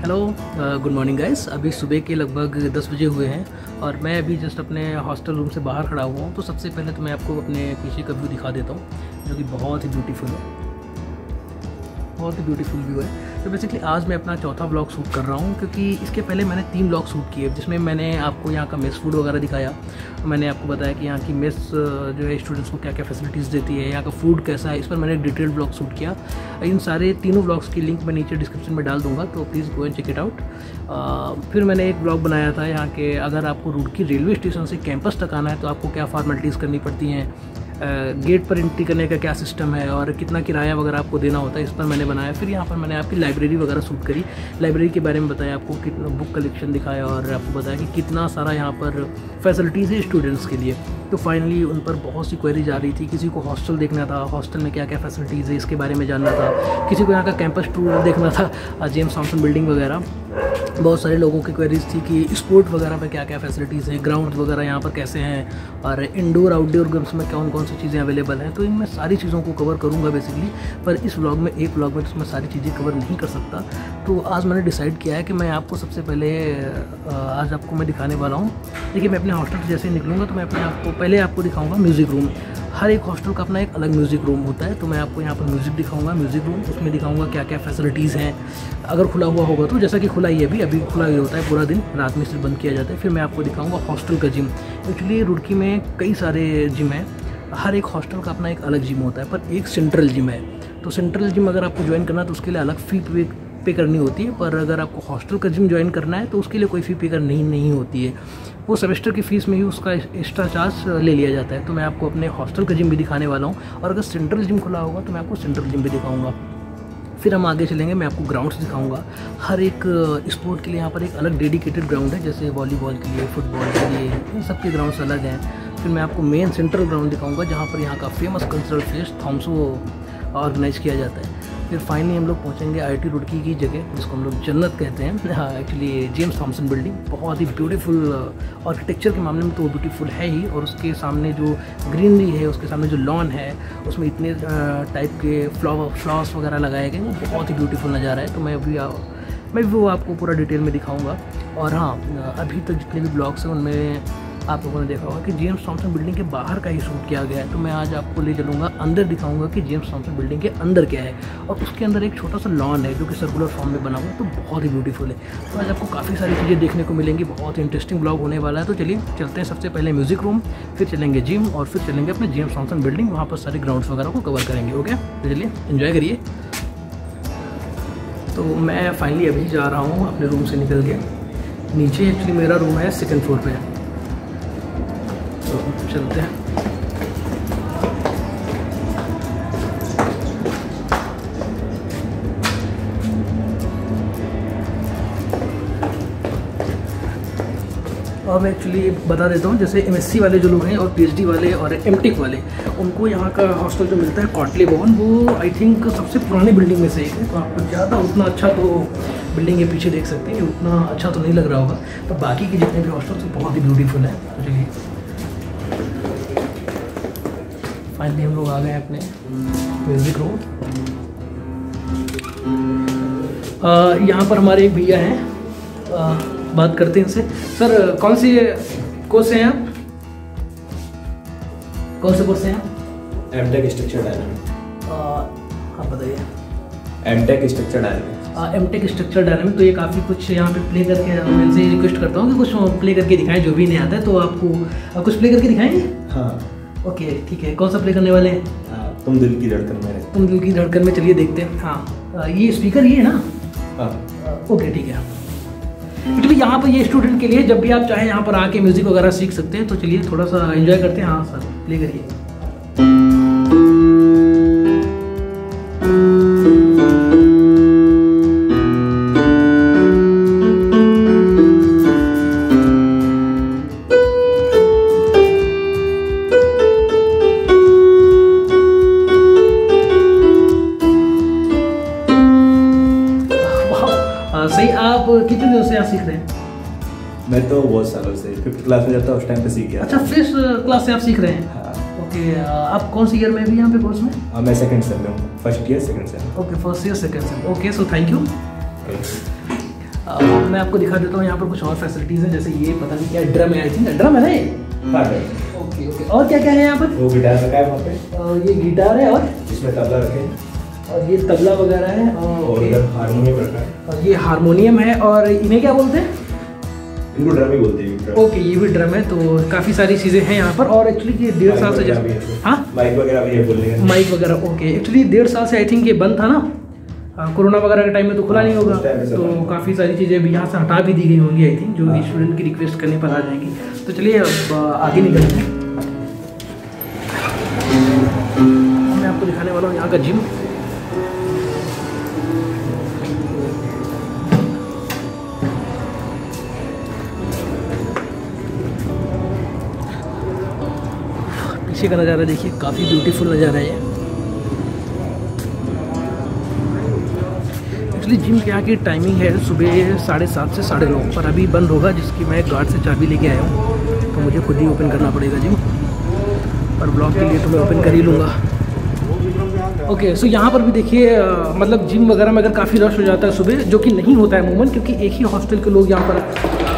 Hello good morning guys अभी सुबह के लगभग 10 बजे हुए हैं और मैं अभी जस्ट अपने हॉस्टल रूम से बाहर खड़ा हुआ हूँ। तो सबसे पहले तो मैं आपको अपने पीछे का व्यू दिखा देता हूँ, जो कि बहुत ही ब्यूटीफुल है। बहुत ही ब्यूटीफुल व्यू है। तो बेसिकली आज मैं अपना चौथा ब्लॉग शूट कर रहा हूँ क्योंकि इसके पहले मैंने तीन ब्लॉग शूट किए। जिसमें मैंने आपको यहाँ का मेस फ़ूड वगैरह दिखाया। मैंने आपको बताया कि यहाँ की मेस जो है स्टूडेंट्स को क्या क्या फैसिलिटीज़ देती है, यहाँ का फ़ूड कैसा है, इस पर मैंने डिटेल ब्लॉग शूट किया। इन सारे तीनों ब्लॉग्स की लिंक मैं नीचे डिस्क्रिप्शन में डाल दूँगा तो please go and check it out फिर मैंने एक ब्लॉग बनाया था यहाँ के, अगर आपको रुड़की रेलवे स्टेशन से कैंपस तक आना है तो आपको क्या फॉर्मेलिटीज़ करनी पड़ती हैं? गेट पर एंट्री करने का क्या सिस्टम है और कितना किराया वगैरह आपको देना होता है, इस पर मैंने बनाया। फिर यहाँ पर मैंने आपकी लाइब्रेरी वगैरह शूट करी। लाइब्रेरी के बारे में बताया आपको, कितना बुक कलेक्शन दिखाया और आपको बताया कि कितना सारा यहाँ पर फैसिलिटीज़ है स्टूडेंट्स के लिए। तो फाइनली उन पर बहुत सी क्वेरीज आ रही थी। किसी को हॉस्टल देखना था हॉस्टल में क्या क्या फैसिलिटीज़ है, इसके बारे में जानना था। किसी को यहाँ का कैंपस टूर देखना था जेम्स थॉम्सन बिल्डिंग वगैरह। बहुत सारे लोगों की क्वेरीज थी कि स्पोर्ट वगैरह में क्या क्या फैसिलिटीज़ हैं ग्राउंड वगैरह यहाँ पर कैसे हैं, और इंडोर आउटडोर गेम्स में कौन कौन सी चीज़ें अवेलेबल हैं? तो इन मैं सारी चीज़ों को कवर करूँगा बेसिकली पर इस ब्लॉग में, एक ब्लॉग में तो मैं सारी चीज़ें कवर नहीं कर सकता। तो आज मैंने डिसाइड किया है कि मैं आपको सबसे पहले आज आपको मैं दिखाने वाला हूँ। देखिए, मैं अपने हॉस्टल से जैसे निकलूँगा तो मैं अपने आपको पहले आपको दिखाऊँगा म्यूज़िक रूम हर एक हॉस्टल का अपना एक अलग म्यूज़िक रूम होता है तो मैं आपको यहाँ पर म्यूज़िक दिखाऊँगा म्यूज़िक रूम उसमें दिखाऊँगा क्या क्या फैसिलिटीज़ हैं। अगर खुला हुआ होगा तो जैसा कि खुला ही अभी अभी खुला ही होता है पूरा दिन, रात में सिर्फ़ बंद किया जाता है, फिर मैं आपको दिखाऊँगा हॉस्टल का जिम एक्चुअली रुड़की में कई सारे जिम हैं, हर एक हॉस्टल का अपना एक अलग जिम होता है, पर एक सेंट्रल जिम है। तो सेंट्रल जिम अगर आपको ज्वाइन करना है तो उसके लिए अलग फ़ी पे करनी होती है, पर अगर आपको हॉस्टल का जिम ज्वाइन करना है तो उसके लिए कोई फ़ी पे कर नहीं नहीं होती है। वो सेमेस्टर की फ़ीस में ही उसका एक्स्ट्रा चार्ज ले लिया जाता है। तो मैं आपको अपने हॉस्टल का जिम भी दिखाने वाला हूँ, और अगर सेंट्रल जिम खुला होगा तो मैं आपको सेंट्रल जिम भी दिखाऊँगा। फिर हम आगे चलेंगे, मैं आपको ग्राउंड्स दिखाऊँगा। हर एक स्पोर्ट के लिए यहाँ पर एक अलग डेडिकेटेड ग्राउंड है, जैसे वॉलीबॉल के लिए, फुटबॉल के लिए, इन सब के ग्राउंड्स अलग हैं। फिर मैं आपको मेन सेंट्रल ग्राउंड दिखाऊँगा, जहाँ पर यहाँ का famous cultural fest Thomso organise किया जाता है। फिर फाइनली हम लोग पहुँचेंगे आई टी रुड़की की जगह, जिसको हम लोग जन्नत कहते हैं। हाँ एक्चुअली जेम्स थॉम्सन बिल्डिंग बहुत ही ब्यूटीफुल आर्किटेक्चर के मामले में तो ब्यूटीफुल है ही, और उसके सामने जो ग्रीनरी है, उसके सामने जो लॉन है, उसमें इतने टाइप के फ्लावर फ्लावर्स वगैरह लगाए गए वो बहुत ही ब्यूटीफुल नज़ारा है। तो मैं अभी मैं भी वो आपको पूरा डिटेल में दिखाऊँगा। और हाँ अभी तक जितने भी ब्लॉग्स हैं, उनमें आप लोगों ने देखा होगा कि जेम्स थॉम्सन बिल्डिंग के बाहर का ही शूट किया गया है। तो मैं आज आपको ले चलूँगा, अंदर दिखाऊँगा कि जेम्स थॉम्सन बिल्डिंग के अंदर क्या है। और उसके अंदर एक छोटा सा लॉन है जो कि सर्कुलर फॉर्म में बना हुआ है तो बहुत ही ब्यूटीफुल है। तो आज आपको काफ़ी सारी चीज़ें देखने को मिलेंगी, बहुत ही इंटरेस्टिंग ब्लॉग होने वाला है। तो चलिए, चलते हैं सबसे पहले म्यूज़िक रूम फिर चलेंगे जिम और फिर चलेंगे अपने जेम्स थॉम्सन बिल्डिंग वहाँ पर सारे ग्राउंड्स वगैरह को कवर करेंगे ओके तो चलिए इन्जॉय करिए। तो मैं फाइनली अभी जा रहा हूँ अपने रूम से निकल के। नीचे एक्चुअली मेरा रूम है सेकेंड फ्लोर पे। चलते हैं। अब एक्चुअली बता देता हूँ, जैसे एम वाले जो लोग हैं और पी वाले और एम वाले, उनको यहाँ का हॉस्टल जो मिलता है कॉटली भवन वो आई थिंक सबसे पुरानी बिल्डिंग में से एक है। तो आपको ज़्यादा उतना अच्छा तो बिल्डिंग के पीछे देख सकते हैं उतना अच्छा तो नहीं लग रहा होगा तो बाकी के जितने भी हॉस्टल तो बहुत ही ब्यूटीफुल है। तो चलिए। फाइनली हम लोग आ गए अपने। म्यूज़िक रूम यहाँ पर हमारे एक भैया हैं। बात करते हैं इनसे। सर कौन सी कोर्स से हैं आप? कौन से कोर्स से हैं एम टेक स्ट्रक्चर डायनामिक आप बताइए। M tech structure dynamic M tech structure dynamic तो ये काफ़ी कुछ यहाँ पे प्ले करके मैं इनसे रिक्वेस्ट करता हूँ कि कुछ प्ले करके दिखाएँ जो भी नहीं आता है तो आपको आप कुछ प्ले करके दिखाएँगे? हाँ। ओके ठीक है। कौन सा प्ले करने वाले हैं? तुम दिल की धड़कन में तुम दिल की धड़कन में चलिए देखते हैं। हाँ। ये स्पीकर ये है ना? हाँ। ओके ठीक है। एक्चुअली यहाँ पर ये स्टूडेंट के लिए जब भी आप चाहें यहाँ पर आके म्यूज़िक वगैरह सीख सकते हैं तो चलिए थोड़ा सा एंजॉय करते हैं। हाँ सर प्ले करिए। क्लास में था उस टाइम पे सीख गया अच्छा फिफ्थ क्लास से आप सीख रहे हैं? हाँ। ओके आप कौन सी ईयर में भी यहाँ पे कोर्स में? हाँ मैं सेकंड सेम में हूँ। First year second sem okay first year second sem okay so thank you मैं आपको दिखा देता हूँ यहाँ पर कुछ और फैसिलिटीज़ हैं जैसे ये पता नहीं क्या ड्रम है आई थिंक ड्रम है ना हाँ ओके ओके और क्या क्या है यहाँ पर? वो गिटार रखा है वहाँ पे। आ, ये गिटार है और? इसमें तबला रखे और ये तबला वगैरह है और, हारमोनियम रखा है। और ये हारमोनियम है और इन्हें क्या बोलते हैं? इनको ड्रम ही बोलते हैं। ओके ये भी ड्रम है तो काफ़ी सारी चीज़ें हैं यहाँ पर और एक्चुअली ये डेढ़ साल से जैसे हाँ। माइक वगैरह भी है बोलने माइक वगैरह ओके एक्चुअली डेढ़ साल से आई थिंक ये बंद था ना। कोरोना वगैरह के टाइम में तो खुला हाँ, नहीं होगा। तो काफ़ी सारी चीज़ें अभी यहाँ से हटा भी दी गई होंगी आई थिंक जो हाँ। स्टूडेंट की रिक्वेस्ट करने पर आ जाएगी। तो चलिए अब आगे निकलते हैं। मैं आपको दिखाने वाला हूँ यहाँ का जिम पीछे का नज़ारा देखिए, काफ़ी ब्यूटीफुल नज़ारा है एक्चुअली जिम के यहाँ की टाइमिंग है सुबह साढ़े सात से साढ़े नौ, पर अभी बंद होगा, जिसकी मैं गार्ड से चाबी लेके आया हूँ। तो मुझे खुद ही ओपन करना पड़ेगा जिम और ब्लॉग के लिए तो मैं ओपन कर ही लूँगा। ओके सो यहाँ पर भी देखिए मतलब जिम वगैरह में अगर काफ़ी रश हो जाता है सुबह, जो कि नहीं होता है अमूमन क्योंकि एक ही हॉस्टल के लोग यहाँ पर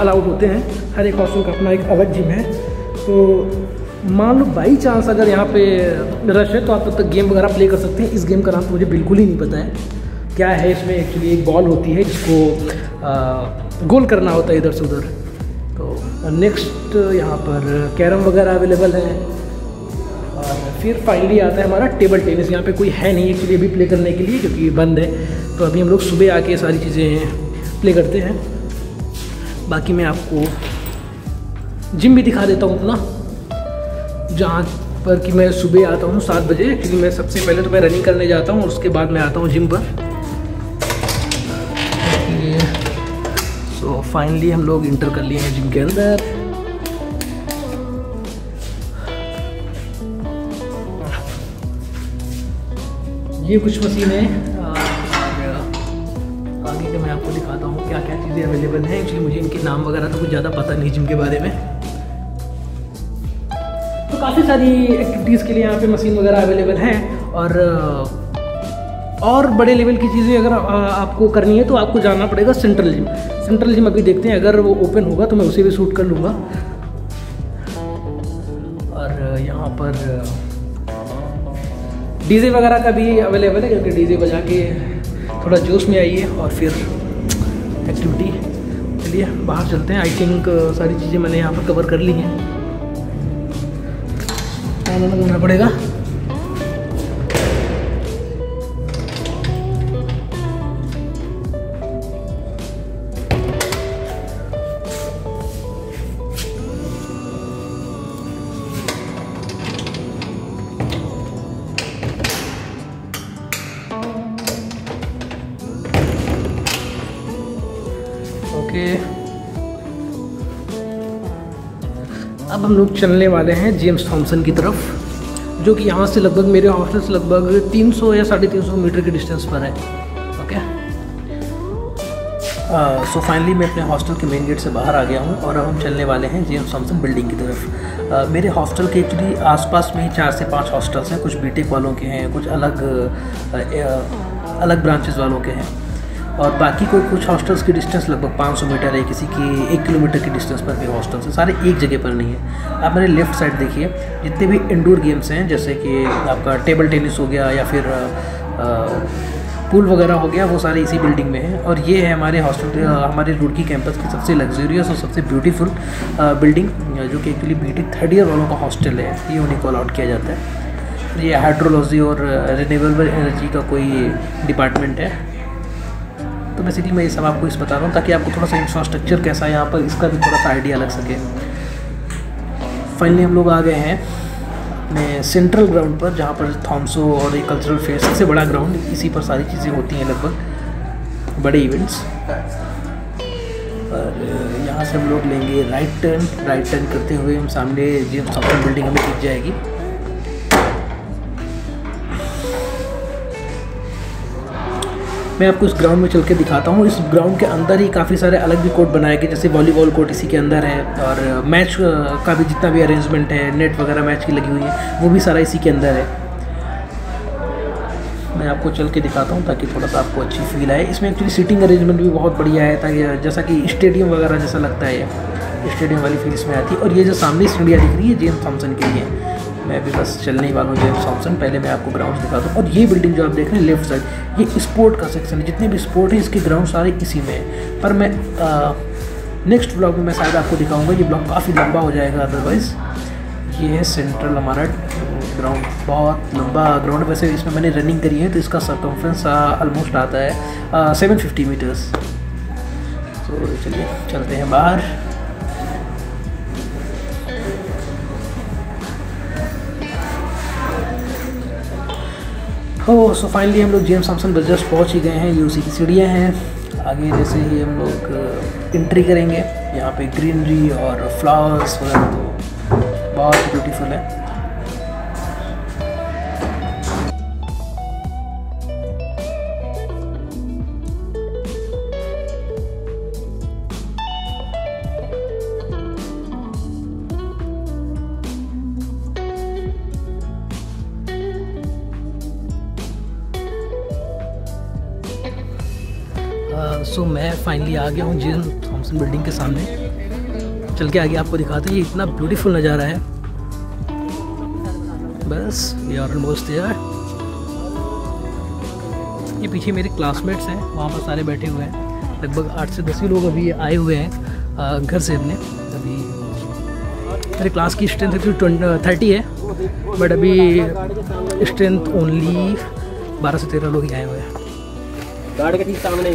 अलाउड होते हैं। हर एक हॉस्टल का अपना एक अलग जिम है। तो मान लो बाई चांस अगर यहाँ पे रश है तो आप तब तक गेम वगैरह प्ले कर सकते हैं। इस गेम का नाम तो मुझे बिल्कुल ही नहीं पता है। क्या है इसमें एक्चुअली एक बॉल होती है जिसको गोल करना होता है इधर से उधर तो नेक्स्ट यहाँ पर कैरम वगैरह अवेलेबल है। और फिर फाइनली आता है हमारा टेबल टेनिस यहाँ पे कोई है नहीं एक्चुअली अभी प्ले करने के लिए, क्योंकि बंद है। तो अभी हम लोग सुबह आके सारी चीज़ें प्ले करते हैं। बाकी मैं आपको जिम भी दिखा देता हूँ अपना। जहाँ पर कि मैं सुबह आता हूँ सात बजे, क्योंकि मैं सबसे पहले तो मैं रनिंग करने जाता हूँ और उसके बाद मैं आता हूँ जिम पर। सो फाइनली हम लोग इंटर कर लिए हैं जिम के अंदर। ये कुछ मशीनें और आगे के मैं आपको दिखाता हूँ क्या क्या चीज़ें अवेलेबल हैं। एक्चुअली मुझे इनके नाम वगैरह तो कुछ ज़्यादा पता नहीं जिम के बारे में। काफ़ी सारी एक्टिविटीज़ के लिए यहाँ पे मशीन वगैरह अवेलेबल हैं और और बड़े लेवल की चीज़ें अगर आपको करनी है तो आपको जाना पड़ेगा सेंट्रल जिम सेंट्रल जिम अभी देखते हैं, अगर वो ओपन होगा तो मैं उसे भी शूट कर लूँगा। और यहाँ पर डीजे वगैरह का भी अवेलेबल है, क्योंकि डीजे बजा के थोड़ा जोश में आइए और फिर एक्टिविटी चलिए, बाहर चलते हैं। आई थिंक सारी चीज़ें मैंने यहाँ पर कवर कर ली हैं। खाना करना पड़ेगा। हम लोग चलने वाले हैं जेम्स थॉमसन की तरफ़ जो कि यहाँ से लगभग मेरे हॉस्टल से लगभग 300 या साढ़े तीन मीटर के डिस्टेंस पर है ओके सो फाइनली मैं अपने हॉस्टल के मेन गेट से बाहर आ गया हूँ और अब हम चलने वाले हैं जेम्स थॉमसन बिल्डिंग की तरफ़। Uh, मेरे हॉस्टल के एक्चुअली आसपास में ही चार से पाँच हॉस्टल्स हैं कुछ बीटेक वालों के हैं कुछ अलग uh, uh, अलग ब्रांचेस वालों के हैं। और बाकी कोई कुछ हॉस्टल्स की डिस्टेंस लगभग 500 मीटर है, किसी की एक किलोमीटर की डिस्टेंस पर भी हॉस्टल्स हैं सारे एक जगह पर नहीं है। आप मेरे लेफ़्ट साइड देखिए, जितने भी इंडोर गेम्स हैं, जैसे कि आपका टेबल टेनिस हो गया या फिर पूल वगैरह हो गया, वो सारे इसी बिल्डिंग में हैं। और ये है हमारे हॉस्टल हमारे रुड़की कैंपस की सबसे लग्जरियस और सबसे ब्यूटीफुल बिल्डिंग जो कि एक्चुअली बी थर्ड ईयर वालों का हॉस्टल है, ये उन्हें कॉल आउट किया जाता है। ये हाइड्रोलॉजी और रिन्यूएबल एनर्जी का कोई डिपार्टमेंट है। तो बेसिकली मैं ये सब आपको इस बता रहा हूँ, ताकि आपको थोड़ा सा इंफ्रास्ट्रक्चर कैसा है यहाँ पर, इसका भी थोड़ा सा आइडिया लग सके। फाइनली हम लोग आ गए हैं, अपने सेंट्रल ग्राउंड पर, जहाँ पर थॉम्सो और ये कल्चरल फेयर सबसे बड़ा ग्राउंड इसी पर सारी चीज़ें होती हैं लगभग, बड़े इवेंट्स और यहाँ से हम लोग लेंगे राइट टर्न राइट टर्न करते हुए हम सामने जेम्स थॉमसन बिल्डिंग हमें दिख जाएगी। मैं आपको इस ग्राउंड में चल के दिखाता हूँ। इस ग्राउंड के अंदर ही काफ़ी सारे अलग भी कोर्ट बनाए गए, जैसे वॉलीबॉल कोर्ट इसी के अंदर है और मैच का भी जितना भी अरेंजमेंट है नेट वगैरह मैच की लगी हुई है, वो भी सारा इसी के अंदर है। मैं आपको चल के दिखाता हूँ ताकि थोड़ा सा आपको अच्छी फील आए। इसमें एक्चुअली सीटिंग अरेंजमेंट भी बहुत बढ़िया है, ताकि जैसा कि स्टेडियम वगैरह जैसा लगता है। स्टेडियम वाली फील इसमें आती है। और ये जो सामने सीढ़ियाँ दिख रही है जेम्स थॉम्सन के लिए मैं भी बस चलने ही वाला हूँ जेम्स थॉम्सन पहले मैं आपको ग्राउंड दिखाता हूँ और ये बिल्डिंग जो आप देख रहे हैं लेफ़्ट साइड ये स्पोर्ट का सेक्शन है। जितने भी स्पोर्ट है, इसके ग्राउंड सारे इसी में पर मैं नेक्स्ट ब्लॉग में मैं शायद आपको दिखाऊँगा, ये ब्लॉग काफ़ी लंबा हो जाएगा अदरवाइज़ ये है सेंट्रल हमारा ग्राउंड बहुत लंबा ग्राउंड वैसे इसमें मैंने रनिंग करी है तो इसका सरकमफ्रेंस ऑलमोस्ट आता है सेवन फिफ्टी मीटर्स तो चलिए, चलते हैं बाहर। हो सो फाइनली हम लोग जेम्स सैमसन बस पहुँच ही गए हैं। ये उसी की सीढ़ियाँ हैं। आगे जैसे ही हम लोग एंट्री करेंगे, यहाँ पे ग्रीनरी और फ्लावर्स वगैरह तो बहुत ब्यूटीफुल है। सो मैं फाइनली आ गया हूँ जिन थॉमसन बिल्डिंग के सामने। चल के आगे आपको दिखाते हैं ये इतना ब्यूटीफुल नज़ारा है। बस ये आर ऑलमोस्ट यार ये पीछे मेरे क्लासमेट्स हैं, वहाँ पर सारे बैठे हुए हैं। लगभग आठ से दस ही लोग अभी आए हुए हैं घर से अपने अभी मेरे क्लास की स्ट्रेंथ एक्चुअली थर्टी है। बट अभी स्ट्रेंथ ओनली बारह से तेरह लोग ही आए हुए हैं। गार्ड के ठीक सामने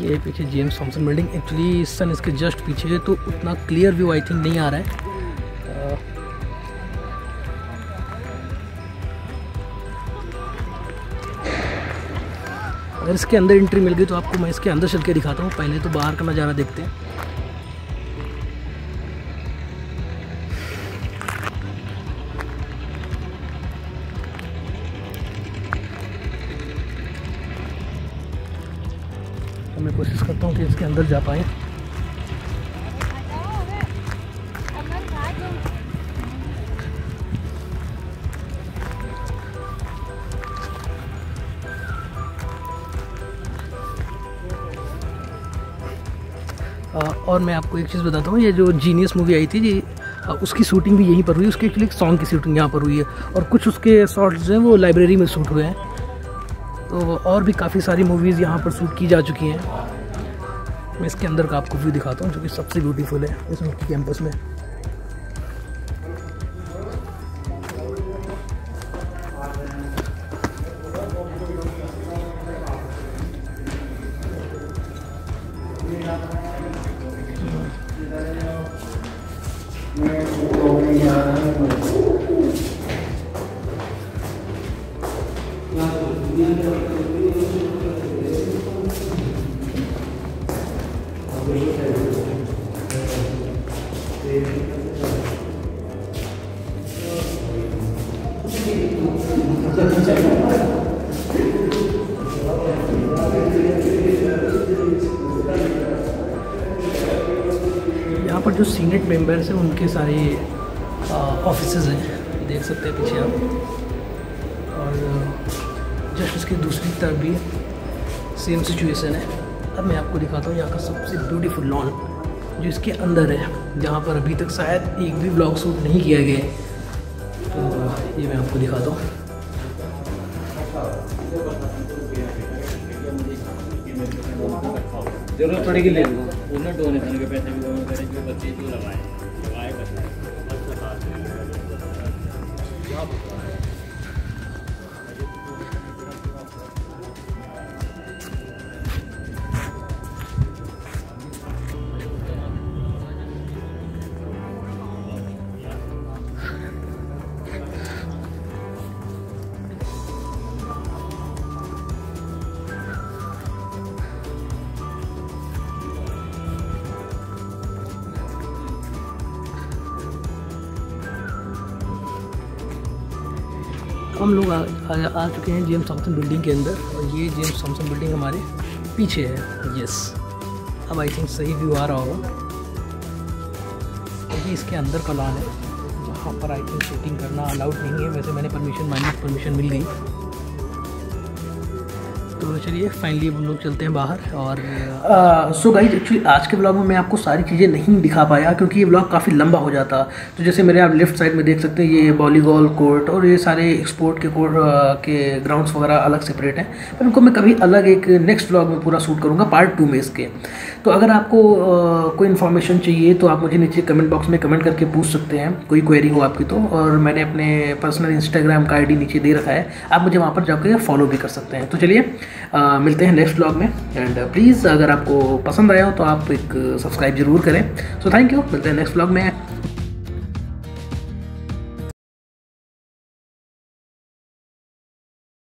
ये पीछे जेम्स थॉमसन बिल्डिंग एक्चुअली सन इसके जस्ट पीछे है तो उतना क्लियर व्यू आई थिंक नहीं आ रहा है। अगर इसके अंदर एंट्री मिल गई तो आपको मैं इसके अंदर चल के दिखाता हूँ, पहले तो बाहर का नज़ारा देखते हैं। मैं कोशिश करता हूँ कि इसके अंदर जा पाए। और मैं आपको एक चीज़ बताता हूँ, ये जो जीनियस मूवी आई थी जी उसकी शूटिंग भी यहीं पर हुई, उसके एक्चुअली सॉन्ग की शूटिंग यहाँ पर हुई है। और कुछ उसके शॉर्ट्स जो हैं, वो लाइब्रेरी में शूट हुए हैं। तो और भी काफ़ी सारी मूवीज़ यहाँ पर शूट की जा चुकी हैं। मैं इसके अंदर का आपको व्यू दिखाता हूँ, जो कि सबसे ब्यूटीफुल है, इस कैंपस में। जो सीनेट मेंबर्स हैं उनके सारे ऑफ़िस हैं, देख सकते हैं पीछे आप। और जस्ट उसकी दूसरी तरफ़ भी सेम सिचुएशन है। अब मैं आपको दिखाता हूँ यहाँ का सबसे ब्यूटीफुल लॉन जो इसके अंदर है, जहाँ पर अभी तक शायद एक भी ब्लॉग शूट नहीं किया गया है। तो ये मैं आपको दिखाता हूँ। ज़रूरत पड़ेगी ले के पैसे भी बच्चे up. हम लोग आ, आ, आ चुके हैं जेम्स थॉम्सन बिल्डिंग के अंदर और ये जेम्स थॉम्सन बिल्डिंग हमारे पीछे है। यस अब आई थिंक सही व्यू आ रहा होगा। क्योंकि तो इसके अंदर का लॉन है। जहाँ पर आई थिंक शूटिंग करना अलाउड नहीं है। वैसे मैंने परमिशन मांगी परमिशन मिल गई। तो चलिए फाइनली हम लोग चलते हैं बाहर और सो गाइज़ एक्चुअली आज के ब्लॉग में मैं आपको सारी चीज़ें नहीं दिखा पाया क्योंकि ये ब्लॉग काफ़ी लंबा हो जाता। तो जैसे मेरे आप लेफ़्ट साइड में देख सकते हैं, ये वॉलीबॉल कोर्ट और ये सारे स्पोर्ट के कोर्ट के ग्राउंड्स वगैरह अलग सेपरेट हैं। पर उनको मैं कभी अलग एक नेक्स्ट ब्लॉग में पूरा शूट करूँगा पार्ट टू में इसके। तो अगर आपको कोई इन्फॉर्मेशन चाहिए तो आप मुझे नीचे कमेंट बॉक्स में कमेंट करके पूछ सकते हैं, कोई क्वेरी हो आपकी तो। और मैंने अपने पर्सनल इंस्टाग्राम का आईडी नीचे दे रखा है, आप मुझे वहाँ पर जाकर फॉलो भी कर सकते हैं। तो चलिए मिलते हैं नेक्स्ट ब्लॉग में. एंड प्लीज़ अगर आपको पसंद आया हो तो आप एक सब्सक्राइब ज़रूर करें. सो थैंक यू मिलते हैं नेक्स्ट ब्लॉग में.